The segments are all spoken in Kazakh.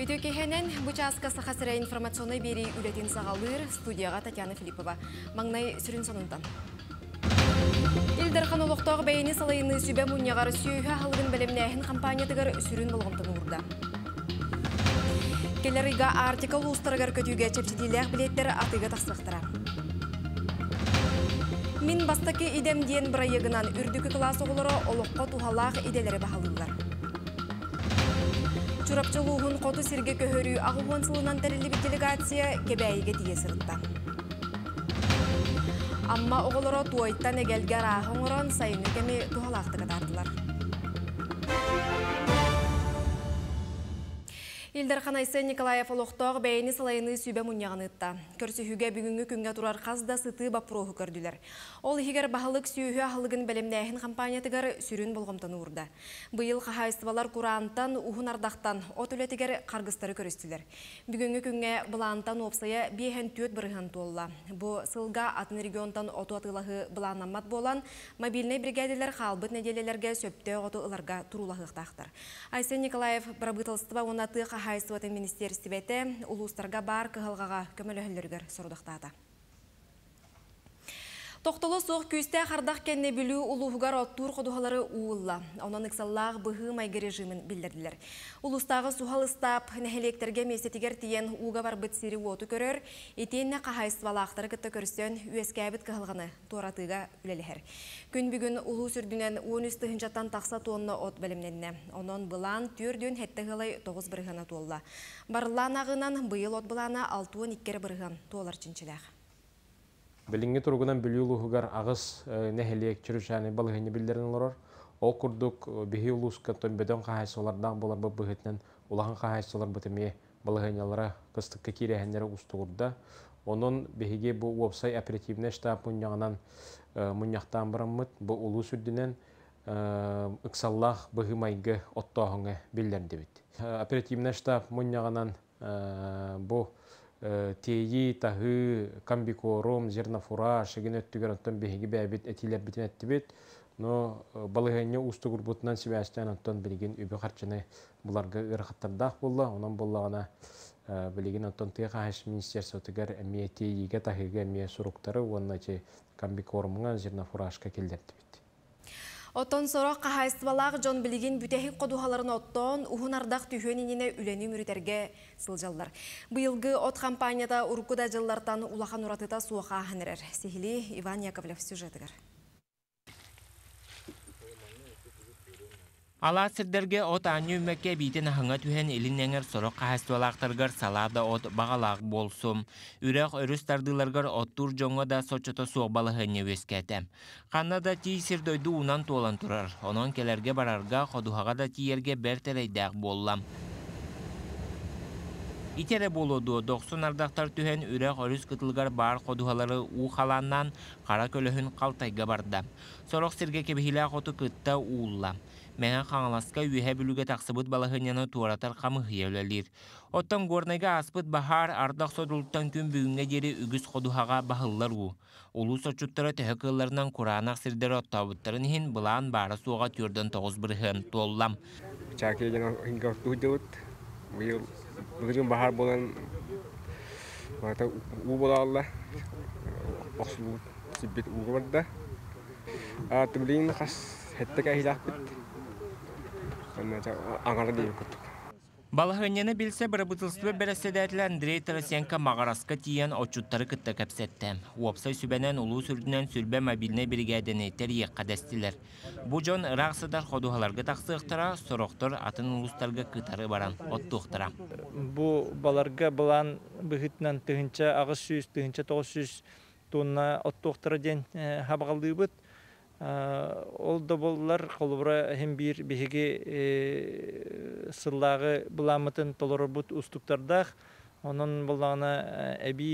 Өтө кехенен бұчаска сақасыра информационный бери үлетін сағалыр студияға Татьяна Филиппова. Маңнай сүрін сонындан. Илдерхан олықтағы бәйіні салайыны сүбә мұнияғар сүйі халғын бәлемнәхін компаниятығыр сүрін болғымтын ұрда. Келеріға артикл ұстарығар көтіге чепсетилер білеттер атыға тақсықтыра. Мин бастаки идем диен бірайығынан үрдікі класс оғылары олыққа тухалақ иделері бағалылар. Чурапчылуғын қоты сирге көхөрі ағуын сылынан тәрілі делегация кебәйіге тие сырытта. Амма оғылары туайттан егелгер ағыңыран сайыны кеме тухалақтыға тартылар. Илдер Ханайсы Николаев Олықтоғы бәйіні салайыны сүйбе мұнияғынытта. Көрсіхіге бүгінгі күнге тұрар қазда сыты бапрохы көрділер. Ол егер бағылық сүйі ағылығын бәлемнәйін компаниятығар сүрін болғымтаны ұрды. Бұйыл қағайыстывалар құраантан, ұғын ардақтан, от өлетігер қарғыстары көрістілер. Бүгінгі күнге бұлантан опсая бейхен төт бірігін толла. Бұ сылға атын регионтан оту атылағы бұланамат болан, мобильный бригадилер қалбыт неделелерге сөпті оту ыларға. Айсен Николаев барабытылыстыва онаты қағайыстыватын министерстібеті ұлыстарға бар кығылғаға көмілі сұрудықтады. Тоқтылы соқ көсті қардақ кәнне білу ұлуғығар оттур қодуғалары уылла. Онан ықсаллақ бұғы майғы режимін білдірділер. Улыстағы сухал ұстап, тиен уға бар бұт сирі оту көрір, етенне қағайыстывалақтары күтті көрсен үйескәбіт қығылғаны торатыға үлелігер. Күн бүгін ұлу сүрдінен 13 тұхынжаттан тақса тонны от білімненне. Онан бұлан түрден хетті ғылай 9 бірғана толла. Барлан ағынан бұйыл от бұлана 6-12 бірған толар чинчіләғ. Білінгі тұрғынан білі ұлығығар ағыз нәхелек чүрішәні балығыны білдерін олар. Ол күрдік бігі ұлысқа төн беден қағайсылардан болар керехендері ұстығырда. Оның бігі бұл уапсай оперативне штаб мұняғынан мұняқтан бұрамыд бұл ұлы сүрдінен ықсаллақ бұғы майғы оттағыңы білдерді бит. Оперативне штаб мұняғынан бұл тейи тахы камбикорум зернафура шеген өттүгөр оттон беһиги бэбит этилер битин эттибит но балыгыне устугур бутунан сибәстен оттон билигин үбө харчыны буларга ырхаттардах болла онан боллагана билигин оттон тыга хаш министерство тыгар эмие тейиге тахыга эмие суруктары уонна че камбикорумга зернафурашка келдертибит Отон сорок қағайыстыбалақ жон білеген бүтәхік қодуғаларын оттон ұхын ардақ түйхөнініне үлені мүрітерге сылжаллар. Бұйылғы от компанияда ұрқыда жыллартан улахан ұратыта суаға ханырар. Сехили Иван Яковлев сюжетігір. Ала сирдерге от аню үмәкке битен хаңа түһен илиннәңер сорок кахастуалактаргар салада от багалак болсум. Үрәк өрүс тардыларгар оттур жоңга да сочото суок балыһыны вескәтә. Канада ти сирдойду унан туолан турар. Онон келерге барарга ходухага да тиерге бертелейдәк боллам. Итере болуду 90 ардақтар түһен үрәк өрүс кытылгар бар ходухалары у халаннан кара көлөһүн калтайга барда. Сорок сирге кебихилә хоту кытта уулла. Мәңә қаңаласка үйе бүліге тақсыбыт балахыняны туаратар қамы хиялалир. Оттан горнайга аспыт бахар ардақ содулуттан күн бүгінге дері үгіз қодухаға бахыллар у. Улу сочуттары тәхікыларынан құранақ сірдері оттабыттарын хин бұлан бары суға түрден тоғыз бірхен жана хинга туйдут. Бүгін бахар барда. А тумлин хас Балахыннені білсе бір бұтылсыбы бәрәседәтілі Андрей Тарасенко мағараска тиен очуттары кітті кәпсетті. Уапсай сүбәнен ұлу сүрдінен сүрбә мобильный бригаденеттер еққа дәстілер. Бұ жон ырақсыдар қодуғаларға тақсықтыра, сұрықтыр атын ұлыстарға кытары баран, оттуқтыра. Бұ баларға бұлан бұғытнан түгінші ағыз сүйіз, түгінші тоғыз сүйіз тонна оттуқтыра ден хабағалды бұд. Ол да боллар қолыбыра hem bir беге сыллағы бұламытын толорбут устуктардах. Онын боллағына әбі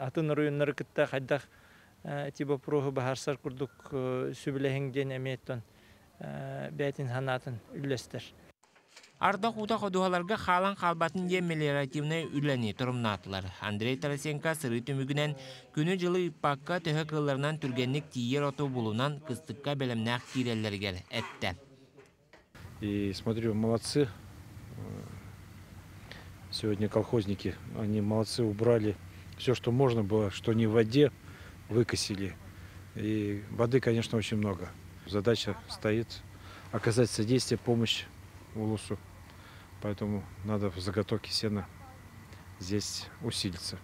атын районнары кітті қайдақ типа прохы бахарсар күрдік сүбіләхеңден әметтен бәйтін ханатын үлестер. Ардақ ұта қодуғаларға қалан қалбатын де мелиоративны үләне тұрымнатылар. Андрей Тарасенко сыры түмігінен күні жылы иппаққа төхі қылларынан түргенлік тиер оту болуынан кыстыққа бәлемнәқ тиреллергер әтті. И смотрю, молодцы. Сегодня колхозники, они молодцы, убрали все, что можно было, что не в воде, выкосили. И воды, конечно, очень много. Задача стоит оказать содействие, помощь улусу. Поэтому надо в заготовке сена здесь усилиться.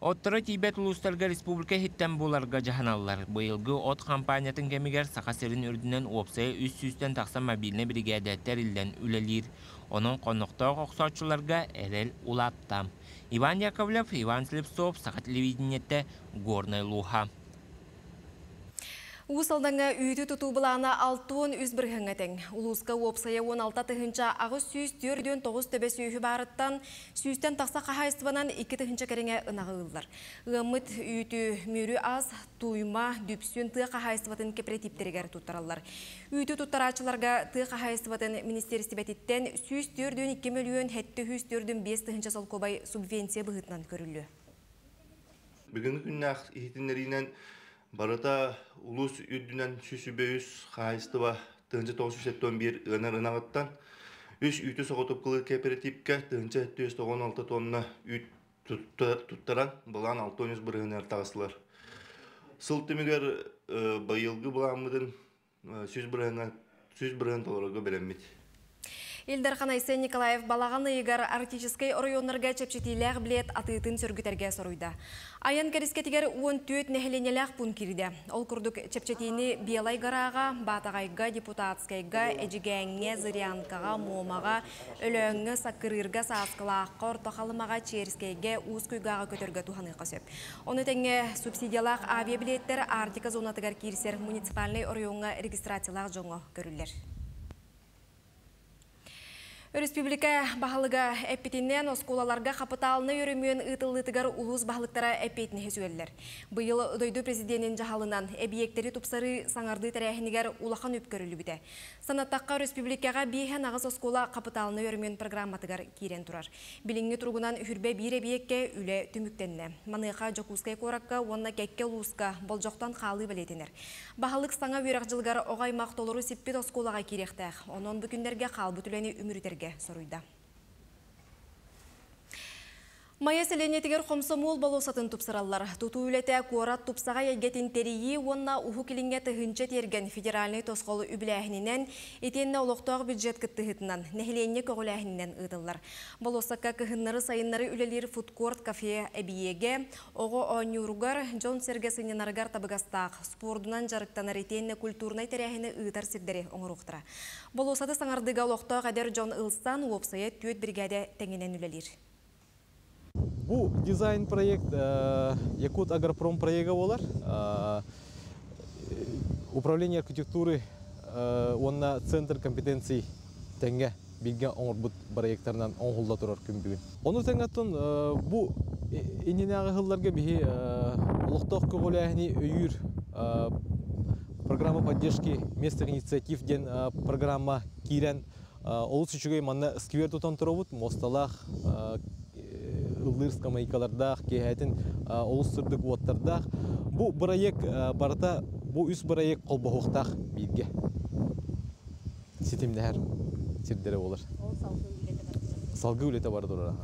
Оттара тибет улустарга республика хиттен буларга жаханаллар. Быйылгы от компаниятын кемигер сақасырын үрдінен опсая үс сүстен тақса мобильный бригадаттар илден үлелир. Onun конноқтоқ оқсатчыларга әрел улаптам. Иван Яковлев, Иван Слепцов, сақат телевидениетте Горный Луха. Усалдаңа үйті тұту бұлана алтуын үз бірхіңетің. Улуска опсая 16 тұхынча ағыз сүйіз түрден 9 төбе сүйі барыттан сүйістен тақса қағайыстыванан 2 тұхынча кәріңе ұнағы ұлдар. Ғымыт үйті мөрі аз, туйма, дүпсүн тұғы қағайыстыватын кепретиптерігер тұттаралар. Үйті тұттарачыларға тұғы қағайыстыватын министерстібететтен сүйіз түрден 2 миллион хетті хүз түрден 5 тұхынча сол кобай субвенция бұғытынан көрілі. Бүгінгі ихтиннеринен барыта улус үрдүнен сүсүбөйүс хайыстыба тыынчы тоғыз жүз сеттен бир ынағыттан үш үйті соғытып кооперативке тыынчы төс тоғон алты тонна үйт туттаран булан бырыгынар тагысылар сыл байылгы буламыдын сүз бырыгына сүз бырыгын Илдар Ханайсен Николаев балаған ыйгар арктической орионнарға чепчетилер білет атыытын сөргітерге соруйда. Аян кәріскетігер уон түйет нәхеленеләқ пун кирді. Ол күрдік чепчетini биялай гараға, батағайға, депутатскайға, әжігәңе, зырянкаға, момаға, өлөңі, сакырырға, саскылаққа, ортақалымаға, черскайге, уыз көйгаға көтерге туханы қосып. Оны тәңе субсидиялақ авиабилеттер Арктика зонатыгар кирсер муниципальный орионға регистрациялақ жоңы көрілер. Республика бағылыға әппетінен осколаларға қапыталыны өрімген ұтылытығар улус бағылықтара әппетіне хесуелер. Бұйыл ұдойды президентін жағалынан әбиектері тұпсары саңарды тәрәхінігер улақан өпкөрілі біті. Санаттаққа республикаға бейхен ағыз оскола қапыталыны өрімген программатығар кейрен тұрар. Біліңгі тұрғынан үрбе бір әбиекке үлі түміктенне. Маныға жокускай коракка, онна кәкке луска, бұл жоқтан қалы білетінер. Бағылық саңа өріқ жылғар оғай мақтолыру сеппет осколаға керектәқ. Онын бүкіндерге қалбы түләне үмірітер соруйда. Майя селенетігер қомсомол болосатын тұпсыралар. Туту үлеті қуарат тұпсаға елгетін терейі онна ұху келінге тұхынча терген федеральный тосқолы үбіләхінінен етенне олықтағы бюджет кіттіғітінен, нәхіленне көғіләхінінен ұдылар. Болосаққа кіхіннары сайыннары үлелер фудкорт кафе әбиеге, оғы оңюругар Джон Серге сыненаргар табығастақ, спордунан жарықтанар етенне культурнай терәхіні ұйтар сирдері оңыруқтыра. Болосаты саңардыға олықтағы әдер Джон Илстан уопсая түйет бригада тәңінен үлелер. Бу дизайн проект Якут Агропром проекта болар. Управление архитектуры онна центр компетенций тәңге билген оңорбут проекттарынан оңғылда тұрар күн бүгін. Оны тәңгаттын бу иненағы хылларга бихи улуқтақ көголяхни өйір программа поддержки местных инициатив ден программа кирен олус үчүгей манна сквер тутан туробут мосталах ыллыр скамайкалардах кеһәтин олус сырдык уоттардах. Бу проект барта бу үс проект колбохуктах бирге ситимдер сирдере болар салгы үлете бар дурара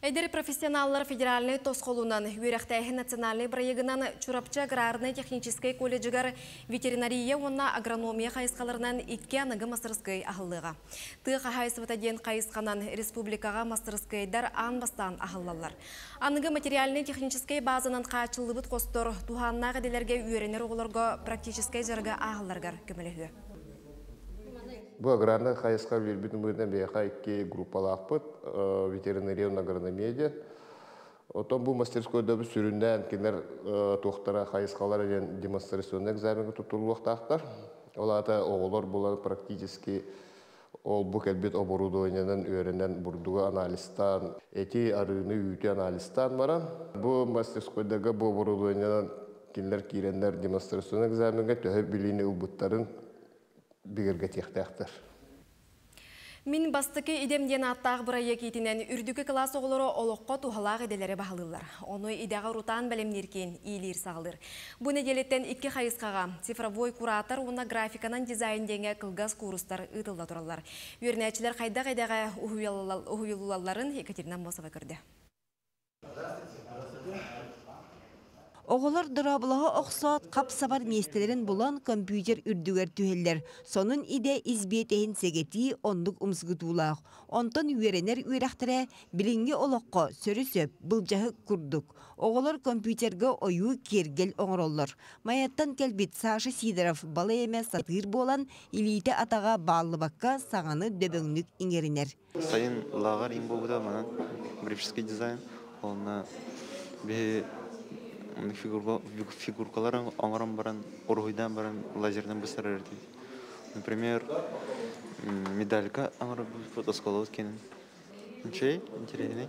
Эдер профессионаллар федеральный тосқолунан үйрәқтәйі национальный проегынан Чурапча аграрный технический колледжігар ветеринария онна агрономия қайысқаларынан икке анығы масырскай ахылыға. Ты қағайсывыта ден қайысқанан республикаға масырскайдар ан бастан. Анығы материальный технический базынан қачылыбыт қостор туханна қаделерге үйренер оғыларға практический жарға ахылларғар көмілігі. Бұл аграрны қайысқа білбітін бұйдан бейқа екі группалақпыт, ветеринария агрономия ден. Отон бұл мастерскойда біз сүрінден кенер тоқтара қайысқалар ден демонстрационный экзаменге тұтылуқтақтар. Олата оғылар бұлар практически ол бұл кәлбет оборудованиянан өрінен бұрдуғы анализтан, әти арыны үйті анализтан баран. Бұл мастерскойдаға бұл оборудованиянан кенлер кейренлер демонстрационный экзаменге төхі біліні ұлбыттарын бігерге тектәқтір. Мин бастыкы идемден аттағы бұрайы кетінен үрдікі класс оғылары олыққа тухалақ еделері бағылылар. Оны идеға рутан бәлемнеркен ийлер сағылыр. Бұл неделеттен ikki қайысқаға цифровой куратор оны графиканан дизайнденге кылгас курустар ұтылда тұралар. Үйернәчілер қайда-қайдаға ұхуйлылаларын Екатерина Мосова көрді. Оғылар дұрабылығы оқсат қап сабар местелерін бұлан компьютер үрдігер түхеллер. Сонын иде избетейін сегети ондық умсгытулақ. Онтон үйеренер үйрақтыры білінге олыққа сөрі сөп бұл жағы күрдік. Оғылар компьютерге ойу кергел оңыроллар. Майаттан келбет Саша Сидоров балы емес сатыр болан илейті атаға балы баққа сағаны дөбөңнік иңерінер. Сайын лағар ең болғыда дизайн. Оны бе фигуркалар оңыран баран, орғойдан баран, лазерден быстар әрді. Например, медалька оңыран фотосколот кенін. Нчей, интересный.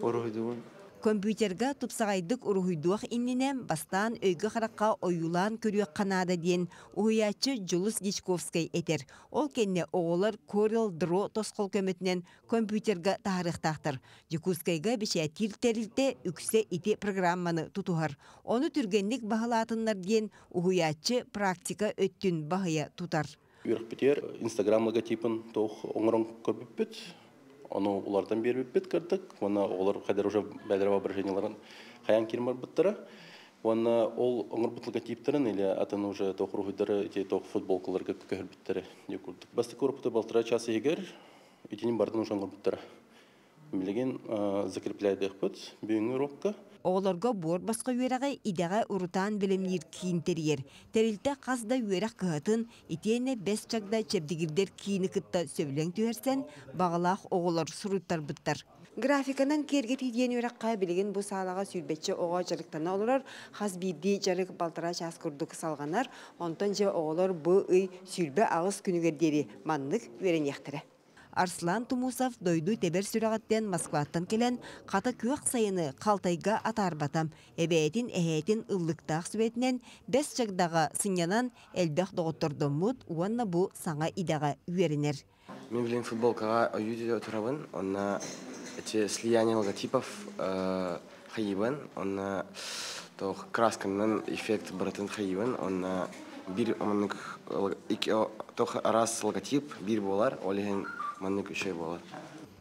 Орғойдуын Компьютерга тупсағайдык уруһуйдуах иннинем бастан өйгө харакка оюлаан көрүөк канаада диен уһуячы Жулус Дичковскай этер. Ол кенне оголар Corel Draw тоскол көмөтүнен компьютерга таарыктаактар. Дичковскайга бишэ тиртерилте үксе ити программаны тутухар. Оны түргенник баһалаатыннар диен уһуячы практика өттүн баһыя тутар. Үрпитер Инстаграм көрбүппүт Оны улардан беріп бет кірдік. Оны олар қайдар уже бәдір воображенияларын қаян керім бар бұттыра. Оны ол оңыр бұт логотиптерін, или атын уже тоқ рухыдары, те тоқ футболкаларға көхір біттері не көрдік. Басты көріпті балтыра часы егер, етенен бардың уже оңыр бұттыра. Билеген закрепляйды бұт, бүйіңі ропқа. Оғыларға бор басқа үйерағы идеға ұрытан білімнер кейін терьер. Терілті қазда үйерақ кығатын, итене бәс чагда чепдігірдер киіні кітті сөйлен түйерсен, бағалақ оғылар сұруттар бұттар. Графиканан керге тиден үйраққа білген бұл салаға сүйлбетші оға жарықтана олар, қаз бейді жарық балтыра час күрдік салғанар, онтан же оғылар бұл үй сүйлбе ағыз күнігердері маннық. Арслан Тумусов дойду тебер сүрағаттен Москваттан келен қата көк сайыны қалтайға атарбатам. Эбәйтін әйетін ұллықтақ сүбетінен бәс жагдаға сынянан әлбәқ доғыттырдым мұт, уанна бұл саңа идаға үйерінер. Мен білен футболкаға ойуде тұрабын, онна эти слияние логотипов хайыбын, онна тоқ красканның эффект баратын хайыбын, онна bir amanlık iki toh aras logotip bir маннык үшөй болот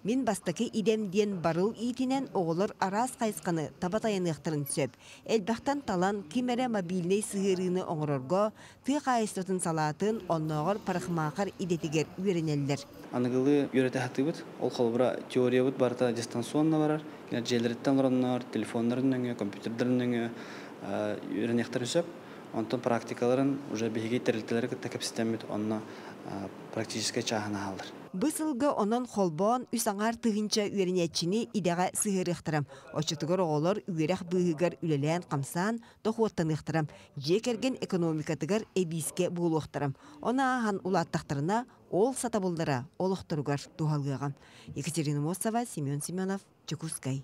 Мин бастакы идемден барыл итинен оғылыр арас қайсқаны табатайынықтырын сөп. Әлбәқтан талан кимере мобильный сығырыны оңырорго, ты қайыстатын салатын онноғыр парықмақар идетігер үйренелдер. Анығылы үйреті хатыбыт, ол қалбыра теория бұд барта дистанционна барар, желереттен ұраннар, телефонларын өңі, компьютердерін үйренектірін сөп. Онтон практикаларын уже беги терилтелер кеттекеп системит, онна практически чахана алыр. Бысылғы онон холбон үсаңар тыгынча идеға сығырықтырам. Очытығыр оғылар үйрех бұғығар үлелән қамсан тоқуаттанықтырам. Жекерген экономикатығар эбиске бұлуқтырам. Она ахан улаттақтарына ол сатабылдыра олықтырғар туғалғыған. Екатерина Мосова, Семен Семенов, Чекускай.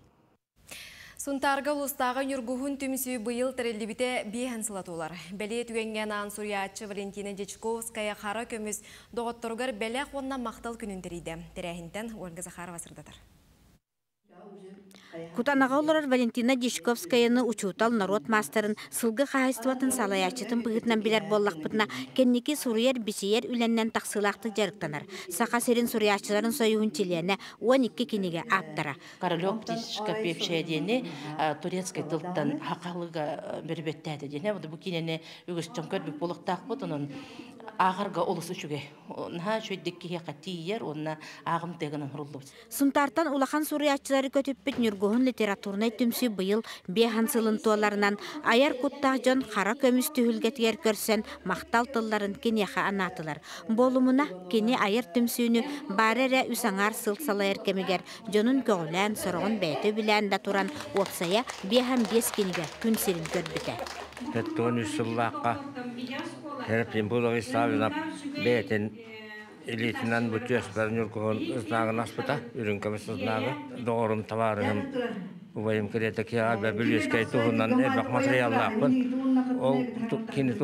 Сунтарга улустағы нүргуhun түмісі бұйыл тірелдібіте бейін сылатулар. Бәле түгенген ан Суриячы Валентина Дечковская қара көміз доғыттырғыр бәле қонна мақтал күніндірейді. Тірәхінтен Ольга Захарова сырдатар. Кутанаға олар Валентина Дишковскаяны учутал народ мастерын сылғы қағайстыватын салаячытын бұғытнан білер боллақпытына кеннеки суруер бисиер үленнен тақсылақты жарықтанар. Сақа серин суриячыларын союын телене 12 кенеге аптара. Королек птичка пепшая дене турецкай тылттан хақалыға бербеттәді дене. Бұл кенене үгістен көрбік болықтақ бұд, оның ағырға олысы үшіге. Наға шөйдекке қатиер, онына ағым тегінің рулды. Сунтартан улахан суриячылары көтіппет нүргуһун литературный түмсү быйыл бехан сылын туоларынан аяр куттах жон хара көмүс түһүлгетигер көрсен мактал тылларын кенеха анатылар. Болумуна кене аяр түмсүүнү барере үсаңар сыл салайыр кемигер жонун көгүлән сорогун бәйті билән да туран опсая бехан бес кенеге күн сирин көрбүтә. Stavina beten ki abi bir yüzkey tuhundan elbak materyallakpın. O kini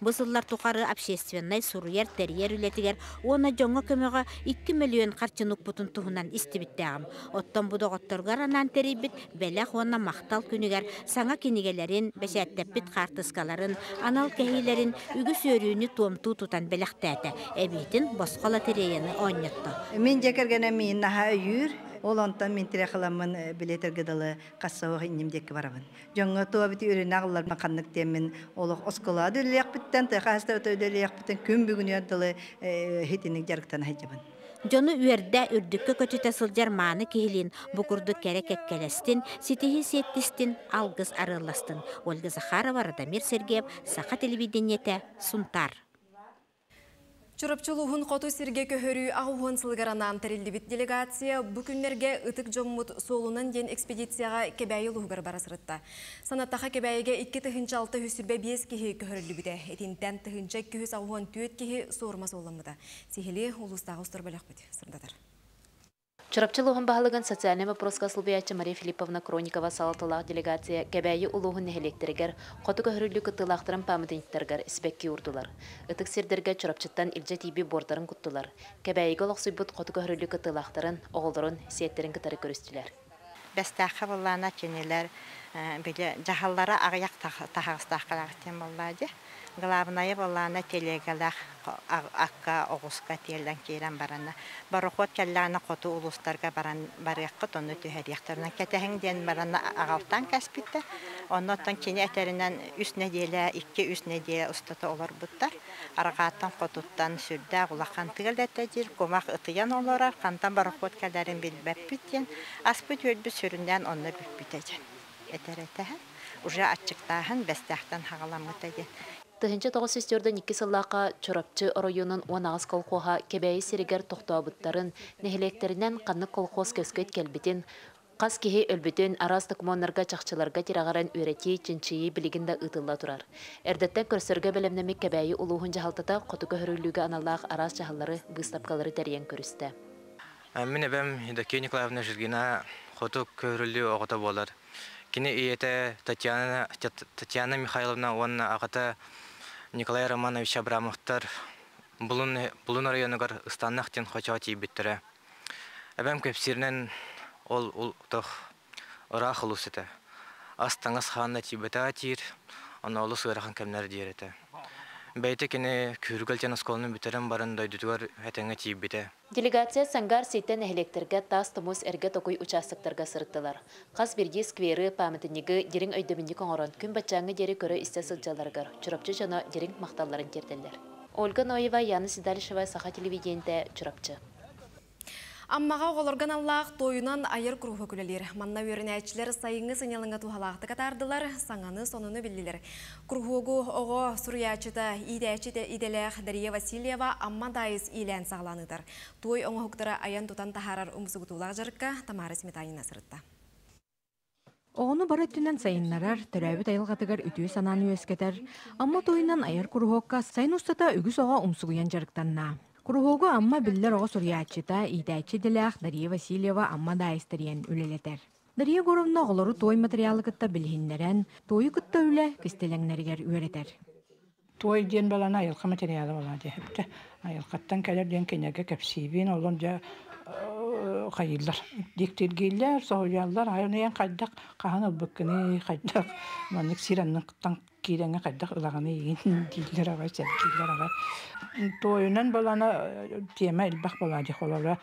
Бысыллар тухары общественный суруяр терьер үлетигер оны жоңго көмөгө 2 миллион карчынук бутун туһунан истибиттәгым. Оттон будоготторгар анан терибит белек оны мактал күнүгер саңа кинигелерин, бесәттеппит картыскаларын, анал кехилерин үгүс өрүүнү туомтуу тутан белектәте. Эбитин босқала терейени ойнотто. Мен жекергене мен наха үйүр, ол онтан мен тире кыламын билетер гыдалы кассавы иннемдеки барабын. Жоңго туа бити үрүнө агыллар маканнык темен олох осколады үлек биттен тахаста өтөлек биттен күн бүгүн ядылы хитинин жарыктан хайжабын. Жону үердә үрдүккө көтүтә сылжар мааны кихилин, букурду керек эккелестин, ситихи сеттистин, алгыз арыластын. Ольга Захарова, Радамир Сергеев, Саха телевидениете, Сунтар. Чурапчылуғын қоту сирге көхөрі ағуын сылғаранан тәрелдібіт делегация бұ күнлерге ұтық жоммут солунан ден экспедицияға кебәйі луғығыр барасырытта. Санаттаға кебәйіге 2 тұхынчы 6 хүсірбе 5 кехі көхөрілібіде. Этинтен тұхынчы 200 ағуын түйет кехі соғырмас оламыда. Сихили ұлыстағы ұстар бәліқ. Чырапчылығын бағылыған социальный вопроска слубиячы Мария Филипповна Кроникова салатылақ делегация кәбәйі улуғын нәхелектерігер, қоты көхірілі күттілақтырын памыденттергер іспекке урдулар. Үтік сердерге чырапчыттан илже тиби бордарын күттілар. Кәбәйігі олық сұйбыт қоты көхірілі күттілақтырын, оғылдырын, сиеттерін кітары көрістілер. Бәстәқі боллана ченелер, біле жағаллара ағаяқ. Главное боллана телегалах акка огуска телден кейрен барана. Барохот келлана коту улустарга баран барыакка тону төһәрияқтарынан кетеһин ден барана агалтан каспитте. Оннотан кине этеринен үс неделя, икки үс неделя устата олар буттар. Аргаттан котуттан сүрдә гулахан тигелдәтә жир, комак ытыян оларар, кантан барохот келдерин билбәппитен, аспыт өлбү сүрүндән онны бүппитәҗен. Этеретәһен уже ачыктаһын бәстәхтан хагаламытәҗен. Тыһынча тоғыз сестерден икки сыллаqa чорапчы районун уанағыз колхоға кебәйі сиригер тоқтуабыттарын, нехелектерінен қанны колхоз көскөт келбітін, Қас кеһи өлбүтүн арас токмоннарга чахчыларга тирағаран үрети чинчии билигинде ытылла турар. Эрдеттен көрсөргө белемнемик кебәйи улуһун жахалтата коту көһөрүлүгө аналлаах арас жахаллары быстапкалары терен көрүстө. Мен эбем Евдокия Николаевна Жиргина хоту көрүлү огото болар. Кини иете Татьяна Татьяна Михайловна он агата Николай Романович Абрамовтар булун булун районугар станнахтен хоча тибиттере. Эбем кепсирнен ол ул тох орахылус ите. Астаңас ханна тибета тир, ана олус ырахан кемнер диерете. Бәйте кини күргәлтен осколны битерен барын дойдутугар әтәңе тибите. Делегация сангар сейтен эһлектерге тас тумус эрге токуй участоктарга сырыттылар. Кас бирди скверы памятниги дерин өйдөмүнди коңорон күн бачаңы дери көрө исте сылжаларгар. Чурапчы жана дерин макталларын терделер. Ольга Ноева, Яна Сидалишева, Саха телевидениеде Чурапчы. Аммаға оғылырған Аллах тойынан айыр күрухы күлелер. Манна өрінәчілер сайыңы сынялыңа тухалақты катардылар, саңаны сонуны білділер. Күрхугу оғы сұруячыда идәчіде иделәқ Дария Васильева амма дайыз илән сағланыдыр. Той оңы хуктара аян тутан тахарар ұңсығытулақ жарыққа Тамара Сметанина сырытта. Оғыны бары түнен сайыннарар, төрәбіт айылғатыгар үтіі сананы өскетер, амма тойынан айыр күрухокка сайын устата үгіс оға ұмсығыян жарықтанна. Курухогу амма биллер оға сурьячыта идәчі діләқ Дария Васильева амма дайыстыриян үлелетер. Дария Горовна оғылары той материалы кытта білхиннерен, тойы кытта үле кістелеңнергер үйретер. Той ден баланы айылқа материалы болады. Хепте айылқаттан кәлер ден кенеге кәпсейбен, олын жа қайылдар. Дектергейлер, соғылялар, айынаян қайдақ, қаған ұлбыққыны қайдақ, манық сиранның қыттан киреңе қайдақ ылағаны еген дейлер ағай, сәдкейлер ағай. Тойынан баланы тема илбақ болады, қолара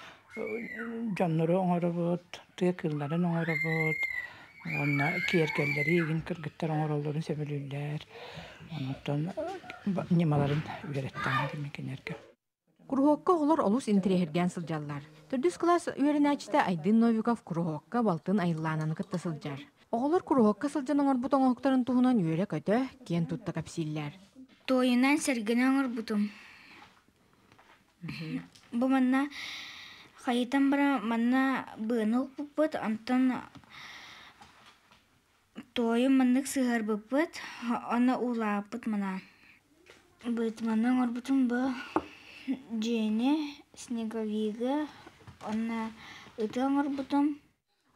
жоннору оңыры бұд, тыя кылларын онна киергеллери еген кыргыттар немаларын демекенерге. Курухокка олар олус интерехерген сылжаллар. Төрдүс класс үйренәчте Айдын Новиков курухокка балтын айылланан кытта сылжар. Оғылар курухокка сылжан оңыр бут оңоқтарын туһунан үйре көтө кен тутта капсиллер. Тойынан сәрген оңыр бутум. Бу манна хайытан бара манна быыныл буппыт, антан тойы маннык сыгар буппыт, ана улаппыт мана. Быт манна бутум бу Джене, Снеговига, она это оңыр бутум.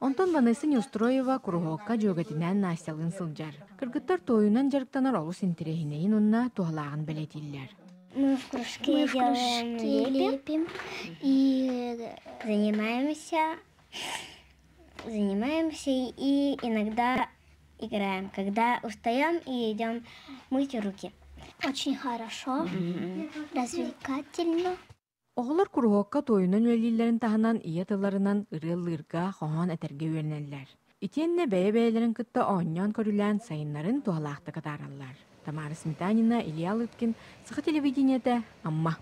Онтон Ванесса Неустроева Курухокка жөгетинен Настялын сылжар. Кыргыттар тойунан жарыктанар олус интерехинейин онна тухалаган белетиллер. Мы в кружке, делаем, лепим и занимаемся, занимаемся и иногда играем. Когда устаем и идем мыть руки. Очень хорошо, развлекательно. Оғылар курухокка тойунан өлилерин таханан ия тыларынан ырыл-ырга хоон этерге үйренеллер. Итенне бәе-бәелерин кытта оонньон көрүлән сайыннарын туалаахта катараллар. Тамара Сметанина, Илья Лыткин, Сыха телевидениеде, Амма.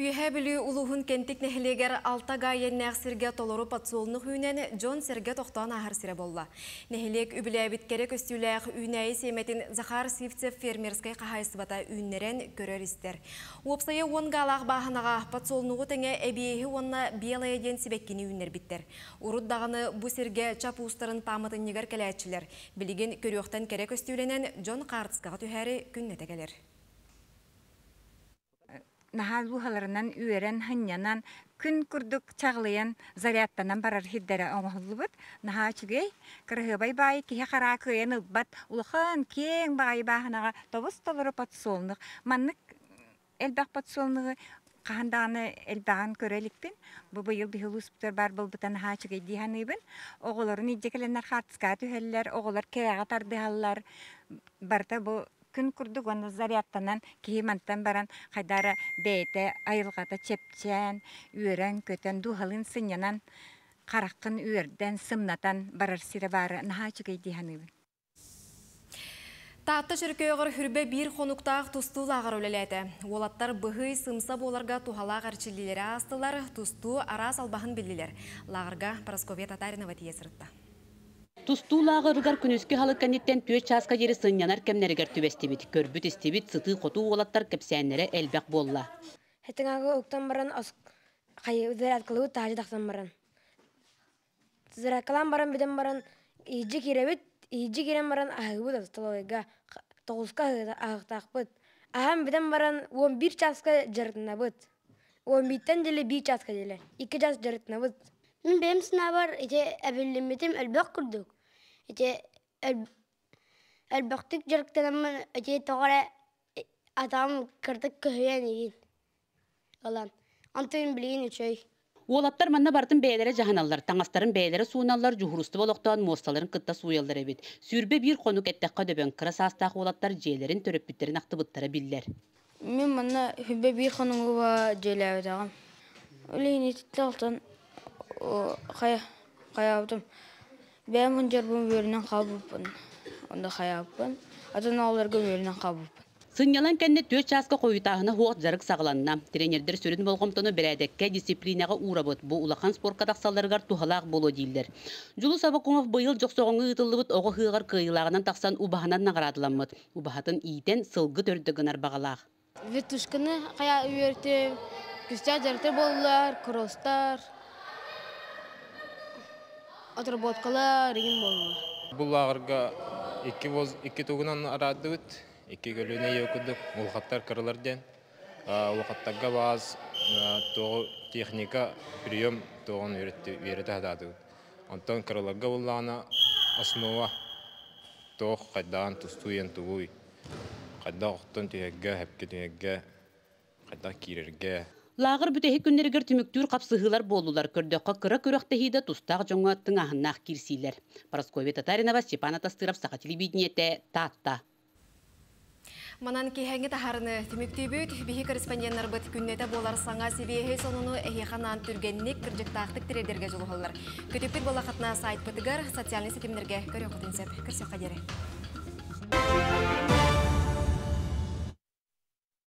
Үйе білі улуғын кенттік нәхілегер алта гайен нәқсірге толору патсолны үйнен Джон Серге тоқтан ағар сірі болла. Нәхілек үбіләбіт керек өстіләқ үйнәйі семетін Захар Сивцев фермерскай қағайсыбата үйнерен көрер істер. Опсайы он галақ бағынаға патсолнуғы тәңе әбейі онна белая ден сібеккені үйнер біттер. Уруддағыны бұ серге чап ұстарын памытын негер кәләтшілер. Білеген көріоқтан керек өстіленен Джон Қартысқаға түхәрі күннеті келер. нахал бухаларынан үерен хыннянан күн курдук чаглыян зарядтанан барар хиддere оңолубут наха чугей кырыгыбай бай киһе хара кыйын ылбат улахан кең бай баһанага тобус толору подсолнук маннык элбаган көреликпин бу быйыл бихылуспутер бар болбутан наха чугей диһаныбын оголорун ижекеленер хартыска түһеллер оголор кеяга тардыһаллар. Барта бу күн курдук оны зарядтанан киһимантан баран хайдара бэйте айылгата чепчен үөрен көтөн духалын сынянан караккын үөрден сымнатан барар сире бары наха чугей диһаныбын Таатта шүркөйгөр хүрбе бир хонуктаах тусту лагар өлеләте. Олаттар быһый сымса боларга тухала гарчилилери астылар, тусту арас албахын билдилер. Лагарга Просковия Татаринова тиесиртта. Тустуулағы рыгар күнүскү халы каниттен түйе часка жери сынянар кемнеригер түбестибит. Көрбүт истибит сыты коту олаттар кепсәннере элбек болла. Хетиңағы уктан баран қайы зарядкалыу тажы дақтан баран. Зарядкалан баран биден баран ижи киребит, ижи кирен баран ағықтақпыт. Ахам биден баран 11 часка жарытынабыт. 11-тен деле 1 часка деле. 2 час жарытынабыт. Мен бем сынабар ите әбеллеметим әлбәк күрдік. Ите әлбәктік жарықтанамын ите тоғара атам кырдык көһөйен егин. Алан. Антын билген үчөй. Олаттар манна бартын бәйләре жаһаналлар, таңастарын бәйләре суыналлар, жухурусты болоқтан мосталарын кытта суяллар эбит. Сүрбе бир конук эттәккә дөбөн кыра састагы олаттар жээлерин төрөп биттерин актыбыттары биллер. Мен манна хүбе бир хонуңга желәбе тагын. Үлейни титталтан қая қаяптым бәм хынжарбын бөрінен қабыппын онда қаяппын атын ауларға бөрінен қабыппын Сынялан кәнне төт часка қойытағына хуақ жарық сағыланна. Тренердер сөрін болғымтыны бірәдекке дисциплинаға урабыт. Бұ улахан спортқа тақсаларғар тухалақ болу дейілдер. Жулу Сабакумов бұйыл жоқ соғыңы ұтылыбыт оғы хыығар кыйылағынан тақсан убаханан нағарадыламыд. Убахатын ийтен сылғы төрдігін арбағалақ. Ветушканы қая үйерте, күстя жарты болулар, кростар, отработкалар деген болулар. Бұл ағырға екі воз екі тугунан арады бит. Екі көлүнө өкүдүк улхаттар кырылар ден. Улхаттарга баз тоғы техника прием тоғын үйретті үйреті хадады. Онтон кырыларга буллана основа тоқ қайдан тустуен тугуй. Қайда оқтон түйегге, хепке түйегге, қайда кирерге, Лагыр бүтеһи күннеригер түмүктүр капсыһылар болулар көрдөккө кыра көрөктехиде тустак жоңа тыңаһыннаах кирсилер. Парасковия Татаринова, Степан Атастыров, Саха телевидениете, Татта. Манан кихәңге тахарыны түміктөбөт бихи корреспонденттар быт күннете болар саңа себеһе сонуну эхиханан түргенник кыржыктаактык тирелерге жолуһаллар. Көтөптүк болақатына сайт бытыгар социальный сетимдерге көрөкөтүнсеп кырсыка дере.